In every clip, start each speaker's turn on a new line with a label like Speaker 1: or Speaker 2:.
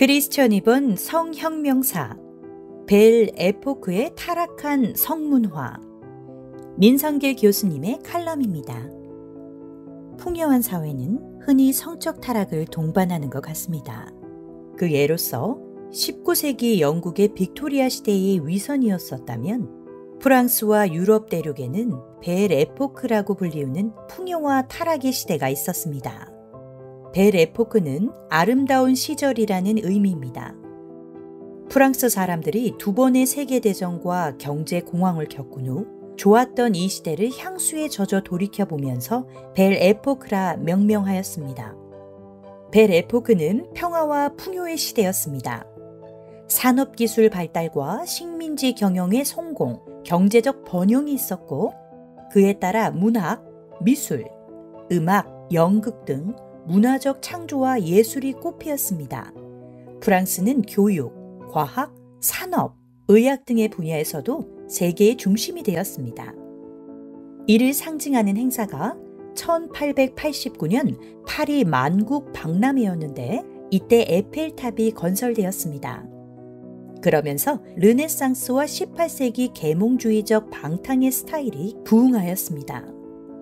Speaker 1: 크리스천이 본 성혁명사 벨 에포크의 타락한 성문화 민성길 교수님의 칼럼입니다. 풍요한 사회는 흔히 성적 타락을 동반하는 것 같습니다. 그 예로서 19세기 영국의 빅토리아 시대의 위선이었었다면 프랑스와 유럽 대륙에는 벨 에포크라고 불리우는 풍요와 타락의 시대가 있었습니다. 벨 에포크는 아름다운 시절이라는 의미입니다. 프랑스 사람들이 두 번의 세계대전과 경제 공황을 겪은 후 좋았던 이 시대를 향수에 젖어 돌이켜보면서 벨 에포크라 명명하였습니다. 벨 에포크는 평화와 풍요의 시대였습니다. 산업기술 발달과 식민지 경영의 성공, 경제적 번영이 있었고 그에 따라 문학, 미술, 음악, 연극 등 문화적 창조와 예술이 꽃피었습니다. 프랑스는 교육, 과학, 산업, 의학 등의 분야에서도 세계의 중심이 되었습니다. 이를 상징하는 행사가 1889년 파리 만국 박람회였는데 이때 에펠탑이 건설되었습니다. 그러면서 르네상스와 18세기 계몽주의적 방탕의 스타일이 부흥하였습니다.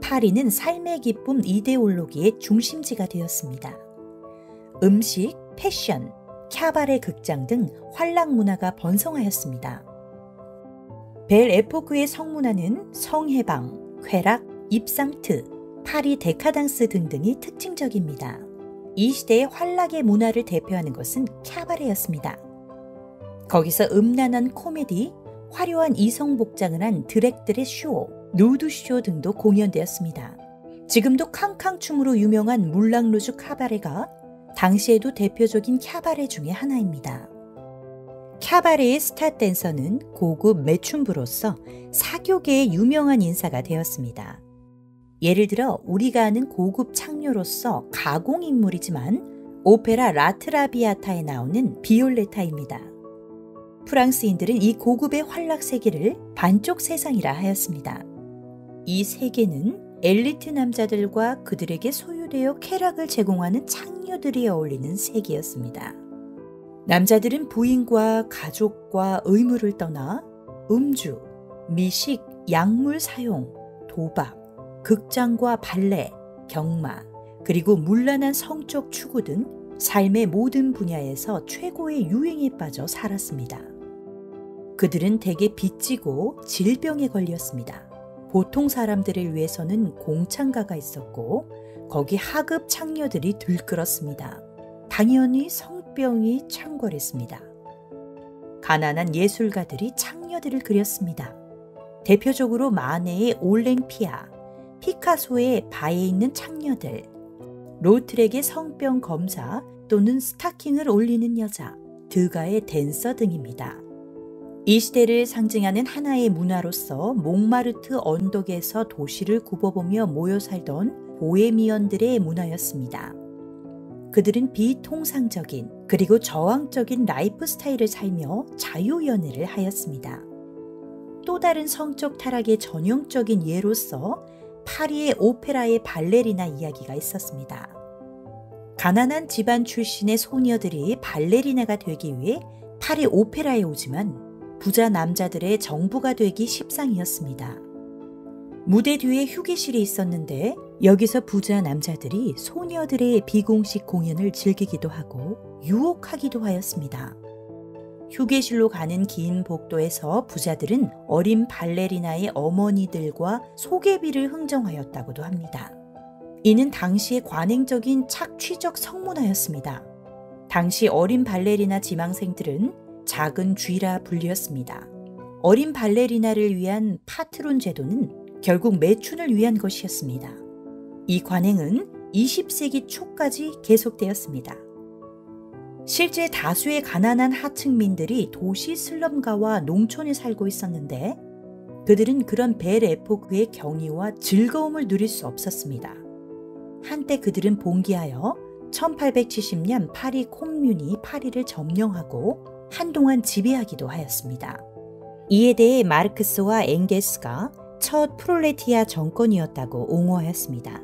Speaker 1: 파리는 삶의 기쁨 이데올로기의 중심지가 되었습니다. 음식, 패션, 캬바레 극장 등 환락 문화가 번성하였습니다. 벨 에포크의 성문화는 성해방, 쾌락, 입상트, 파리 데카당스 등등이 특징적입니다. 이 시대의 환락의 문화를 대표하는 것은 캬바레였습니다. 거기서 음란한 코미디, 화려한 이성 복장을 한 드랙들의 쇼, 누드쇼 등도 공연되었습니다. 지금도 캉캉춤으로 유명한 물랑루즈 카바레가 당시에도 대표적인 캬바레 중의 하나입니다. 캬바레의 스타 댄서는 고급 매춘부로서 사교계의 유명한 인사가 되었습니다. 예를 들어 우리가 아는 고급 창녀로서 가공인물이지만 오페라 라트라비아타에 나오는 비올레타입니다. 프랑스인들은 이 고급의 활락 세계를 반쪽 세상이라 하였습니다. 이 세계는 엘리트 남자들과 그들에게 소유되어 쾌락을 제공하는 창녀들이 어울리는 세계였습니다. 남자들은 부인과 가족과 의무를 떠나 음주, 미식, 약물 사용, 도박, 극장과 발레, 경마, 그리고 문란한 성적 추구 등 삶의 모든 분야에서 최고의 유행에 빠져 살았습니다. 그들은 대개 빚지고 질병에 걸렸습니다. 보통 사람들을 위해서는 공창가가 있었고 거기 하급 창녀들이 들끓었습니다. 당연히 성병이 창궐했습니다. 가난한 예술가들이 창녀들을 그렸습니다. 대표적으로 마네의 올랭피아, 피카소의 바에 있는 창녀들, 로트렉의 성병 검사 또는 스타킹을 올리는 여자, 드가의 댄서 등입니다. 이 시대를 상징하는 하나의 문화로서 몽마르트 언덕에서 도시를 굽어보며 모여 살던 보헤미안들의 문화였습니다. 그들은 비통상적인 그리고 저항적인 라이프 스타일을 살며 자유연애를 하였습니다. 또 다른 성적 타락의 전형적인 예로서 파리의 오페라의 발레리나 이야기가 있었습니다. 가난한 집안 출신의 소녀들이 발레리나가 되기 위해 파리 오페라에 오지만 부자 남자들의 정부가 되기 십상이었습니다. 무대 뒤에 휴게실이 있었는데 여기서 부자 남자들이 소녀들의 비공식 공연을 즐기기도 하고 유혹하기도 하였습니다. 휴게실로 가는 긴 복도에서 부자들은 어린 발레리나의 어머니들과 소개비를 흥정하였다고도 합니다. 이는 당시의 관행적인 착취적 성문화였습니다. 당시 어린 발레리나 지망생들은 작은 쥐라 불렸습니다. 어린 발레리나를 위한 파트론 제도는 결국 매춘을 위한 것이었습니다. 이 관행은 20세기 초까지 계속되었습니다. 실제 다수의 가난한 하층민들이 도시 슬럼가와 농촌에 살고 있었는데 그들은 그런 벨 에포크의 경이와 즐거움을 누릴 수 없었습니다. 한때 그들은 봉기하여 1870년 파리 콤뮌이 파리를 점령하고 한동안 지배하기도 하였습니다. 이에 대해 마르크스와 엥게스가 첫 프롤레티아 정권이었다고 옹호하였습니다.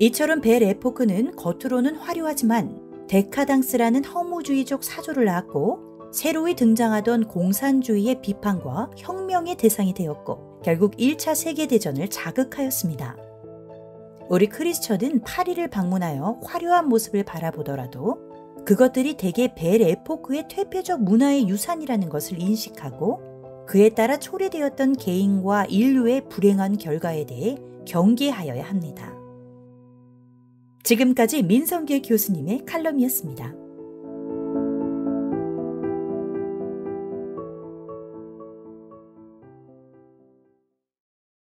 Speaker 1: 이처럼 벨 에포크는 겉으로는 화려하지만 데카당스라는 허무주의적 사조를 낳았고 새로이 등장하던 공산주의의 비판과 혁명의 대상이 되었고 결국 1차 세계대전을 자극하였습니다. 우리 크리스천은 파리를 방문하여 화려한 모습을 바라보더라도 그것들이 대개 벨 에포크의 퇴폐적 문화의 유산이라는 것을 인식하고 그에 따라 초래되었던 개인과 인류의 불행한 결과에 대해 경계하여야 합니다. 지금까지 민성길 교수님의 칼럼이었습니다.